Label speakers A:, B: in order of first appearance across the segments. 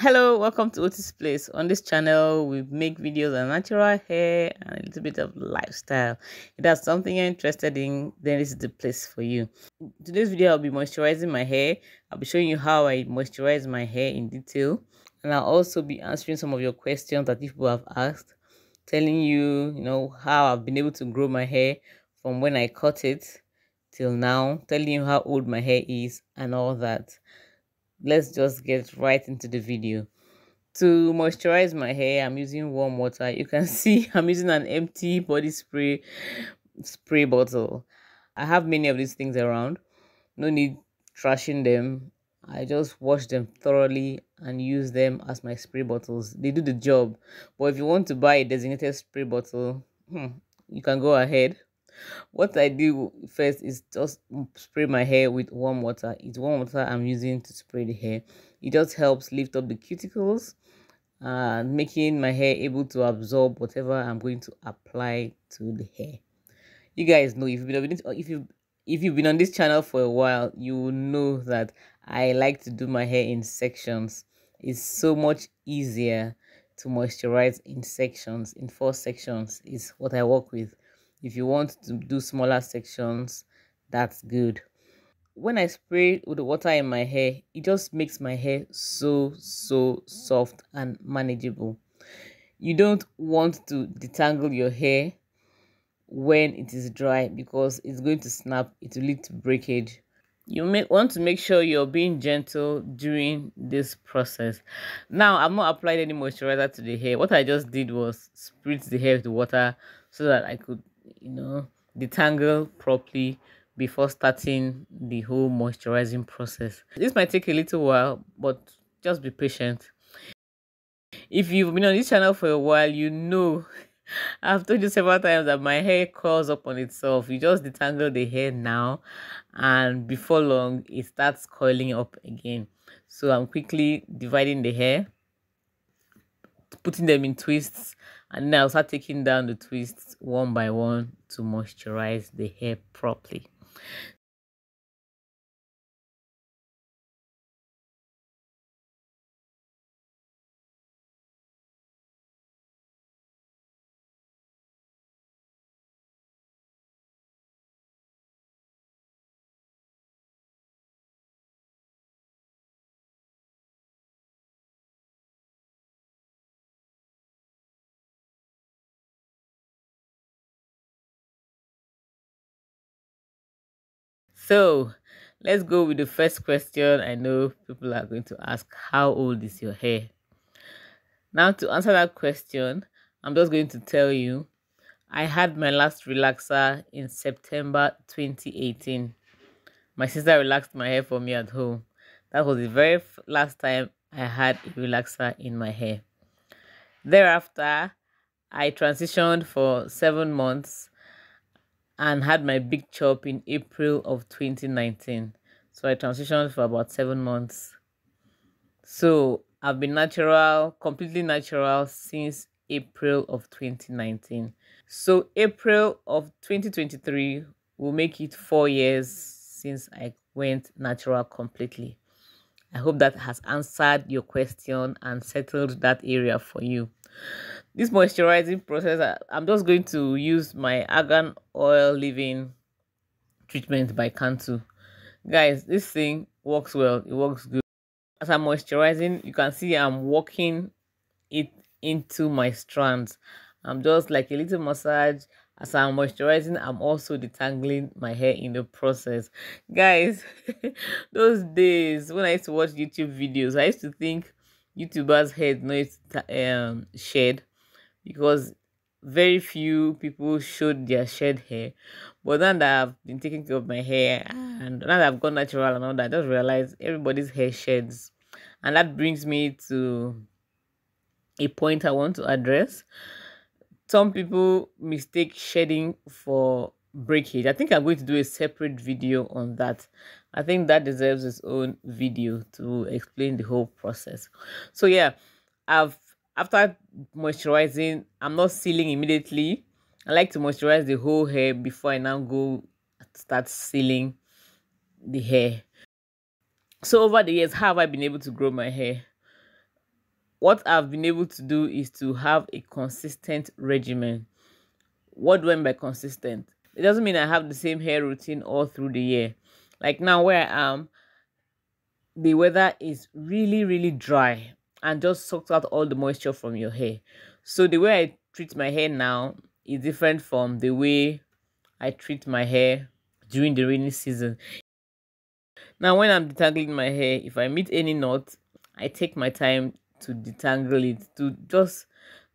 A: Hello, welcome to Oti's Place. On this channel, we make videos on natural hair and a little bit of lifestyle. If that's something you're interested in, then this is the place for you. Today's video, I'll be moisturizing my hair. I'll be showing you how I moisturize my hair in detail. And I'll also be answering some of your questions that people have asked, telling you, you know, how I've been able to grow my hair from when I cut it till now, telling you how old my hair is and all that let's just get right into the video. To moisturize my hair i'm using warm water. You can see i'm using an empty body spray spray bottle. I have many of these things around. No need trashing them. I just wash them thoroughly and use them as my spray bottles. They do the job. But if you want to buy a designated spray bottle hmm, you can go ahead what I do first is just spray my hair with warm water. It's warm water I'm using to spray the hair. It just helps lift up the cuticles and making my hair able to absorb whatever I'm going to apply to the hair. You guys know if you've been if you if you've been on this channel for a while, you know that I like to do my hair in sections. It's so much easier to moisturize in sections, in four sections is what I work with if you want to do smaller sections that's good. When i spray with the water in my hair it just makes my hair so so soft and manageable. You don't want to detangle your hair when it is dry because it's going to snap it will lead to breakage. You may want to make sure you're being gentle during this process. Now i've not applied any moisturizer to the hair. What i just did was spritz the hair with water so that i could you know, detangle properly before starting the whole moisturizing process. This might take a little while, but just be patient. If you've been on this channel for a while, you know I've told you several times that my hair curls up on itself. You just detangle the hair now, and before long, it starts coiling up again. So I'm quickly dividing the hair, putting them in twists, and then I'll start taking down the twists one by one to moisturize the hair properly. So let's go with the first question. I know people are going to ask, how old is your hair? Now to answer that question, I'm just going to tell you, I had my last relaxer in September 2018. My sister relaxed my hair for me at home. That was the very last time I had a relaxer in my hair. Thereafter, I transitioned for seven months and had my big chop in April of 2019. So I transitioned for about seven months. So I've been natural, completely natural since April of 2019. So April of 2023 will make it four years since I went natural completely. I hope that has answered your question and settled that area for you this moisturizing process i'm just going to use my argan oil leave-in treatment by cantu. Guys this thing works well. It works good. As i'm moisturizing you can see i'm working it into my strands. I'm just like a little massage. As i'm moisturizing i'm also detangling my hair in the process. Guys those days when i used to watch youtube videos i used to think youtubers head no um shed because very few people showed their shed hair. But now that I've been taking care of my hair and now that I've gone natural and all that, I just realized everybody's hair sheds. And that brings me to a point I want to address. Some people mistake shedding for breakage. I think I'm going to do a separate video on that. I think that deserves its own video to explain the whole process. So yeah, I've after moisturizing i'm not sealing immediately i like to moisturize the whole hair before i now go start sealing the hair so over the years how have i been able to grow my hair what I've been able to do is to have a consistent regimen. What do I mean by consistent? It doesn't mean I have the same hair routine all through the year. Like now where I am, the weather is really, really dry and just sucks out all the moisture from your hair. So the way I treat my hair now is different from the way I treat my hair during the rainy season. Now, when I'm detangling my hair, if I meet any knot, I take my time to detangle it, to just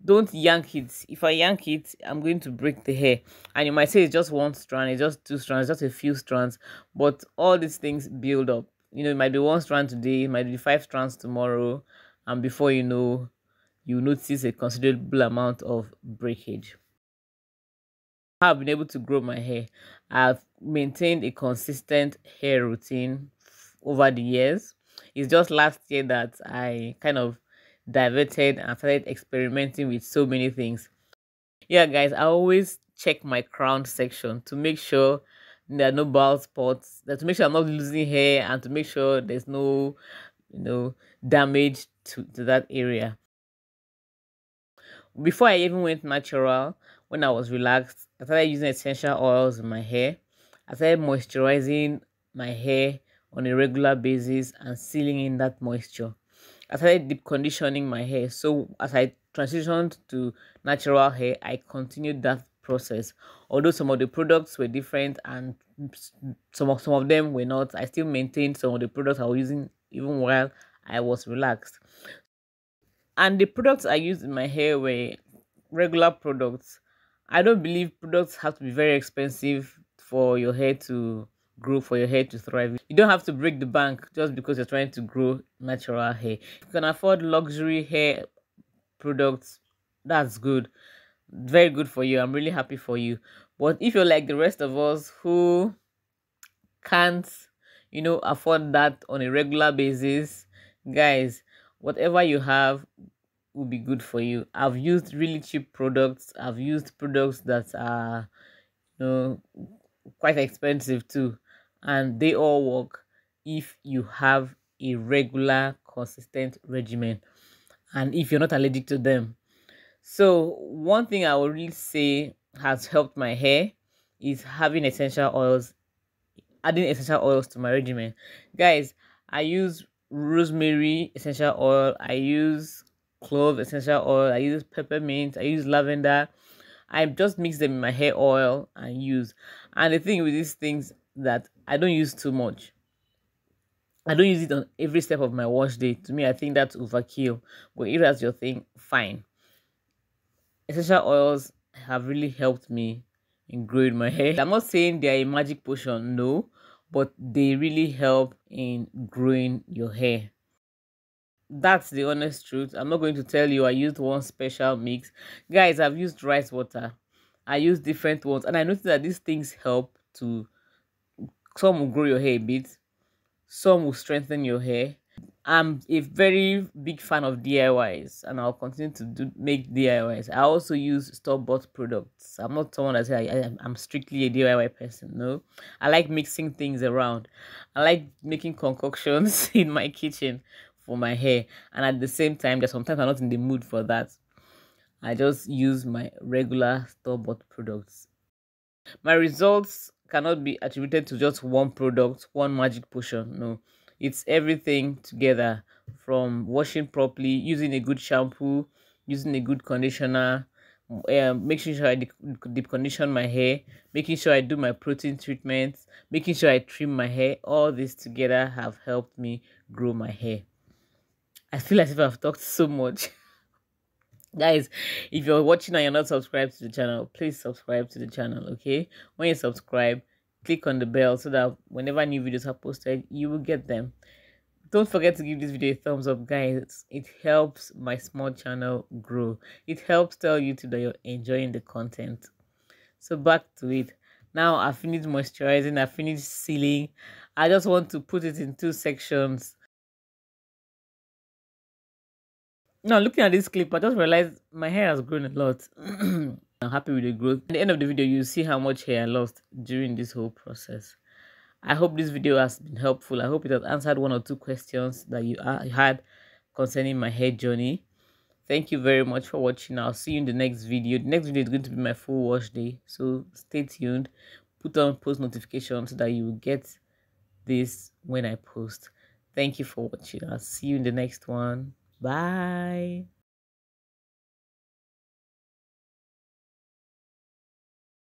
A: don't yank it. If I yank it, I'm going to break the hair. And you might say it's just one strand, it's just two strands, just a few strands. But all these things build up. You know, it might be one strand today, it might be five strands tomorrow. And before you know, you notice a considerable amount of breakage. I've been able to grow my hair. I've maintained a consistent hair routine over the years. It's just last year that I kind of diverted and started experimenting with so many things. Yeah, guys, I always check my crown section to make sure there are no bald spots, to make sure I'm not losing hair and to make sure there's no, you know, damage to, to that area. Before I even went natural, when I was relaxed, I started using essential oils in my hair. I started moisturizing my hair on a regular basis and sealing in that moisture. I started deep conditioning my hair. So as I transitioned to natural hair, I continued that process. Although some of the products were different and some of some of them were not, I still maintained some of the products I was using even while I was relaxed. And the products I used in my hair were regular products. I don't believe products have to be very expensive for your hair to grow for your hair to thrive. You don't have to break the bank just because you're trying to grow natural hair. You can afford luxury hair products, that's good. Very good for you. I'm really happy for you. But if you're like the rest of us who can't, you know, afford that on a regular basis, guys, whatever you have will be good for you. I've used really cheap products. I've used products that are, you know, quite expensive too and they all work if you have a regular consistent regimen and if you're not allergic to them. So one thing i will really say has helped my hair is having essential oils adding essential oils to my regimen. Guys i use rosemary essential oil i use clove essential oil i use peppermint i use lavender. I just mix them in my hair oil and use. And the thing with these things that I don't use too much. I don't use it on every step of my wash day. To me, I think that's overkill. But if that's your thing, fine. Essential oils have really helped me in growing my hair. I'm not saying they're a magic potion, no, but they really help in growing your hair. That's the honest truth. I'm not going to tell you I used one special mix. Guys, I've used rice water. I use different ones and I noticed that these things help to some will grow your hair a bit some will strengthen your hair. I'm a very big fan of diys and i'll continue to do make diys i also use store-bought products. I'm not someone that I, i'm strictly a diy person no. I like mixing things around. I like making concoctions in my kitchen for my hair. And at the same time that sometimes i'm not in the mood for that. I just use my regular store-bought products. My results cannot be attributed to just one product, one magic potion. No, it's everything together from washing properly, using a good shampoo, using a good conditioner, uh, making sure I deep condition my hair, making sure I do my protein treatments, making sure I trim my hair. All this together have helped me grow my hair. I feel as if I've talked so much. guys if you're watching and you're not subscribed to the channel please subscribe to the channel okay? When you subscribe click on the bell so that whenever new videos are posted you will get them. Don't forget to give this video a thumbs up guys. It helps my small channel grow. It helps tell youtube that you're enjoying the content. So back to it. Now i finished moisturizing i finished sealing. I just want to put it in two sections Now, looking at this clip, I just realized my hair has grown a lot. I'm happy with the growth. At the end of the video, you'll see how much hair I lost during this whole process. I hope this video has been helpful. I hope it has answered one or two questions that you had concerning my hair journey. thank you very much for watching i'll see you in the next video the next video is going to be my full wash day so stay tuned put on post notifications so that you will get this when i post thank you for watching i'll see you in the next one bye